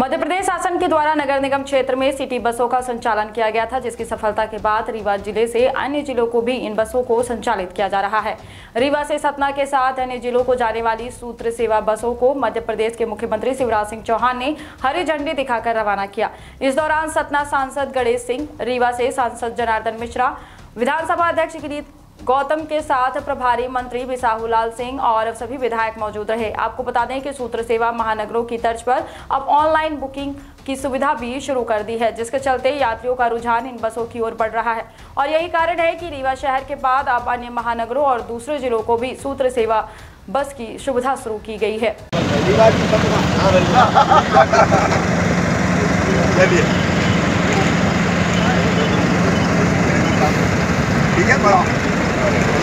मध्य प्रदेश शासन के द्वारा नगर निगम क्षेत्र में सिटी बसों का संचालन किया गया था, जिसकी सफलता के बाद रीवा ज़िले से अन्य जिलों को भी इन बसों को संचालित किया जा रहा है। रीवा से सतना के साथ अन्य जिलों को जाने वाली सूत्र सेवा बसों को मध्य प्रदेश के मुख्यमंत्री शिवराज सिंह चौहान ने हरी झंडी दिखाकर रवाना किया। इस दौरान सतना सांसद गणेश सिंह, रीवा से सांसद जनार्दन मिश्रा, विधानसभा अध्यक्ष गिरीश गौतम के साथ प्रभारी मंत्री बिसाहूलाल सिंह और सभी विधायक मौजूद रहे। आपको बता दें कि सूत्र सेवा महानगरों की तर्ज पर अब ऑनलाइन बुकिंग की सुविधा भी शुरू कर दी है, जिसके चलते यात्रियों का रुझान इन बसों की ओर बढ़ रहा है। और यही कारण है कि रीवा शहर के बाद अब अन्य महानगरों और दूसरे जिलों को भी सूत्र सेवा बस की सुविधा शुरू की गई है। ठीक है Gracias.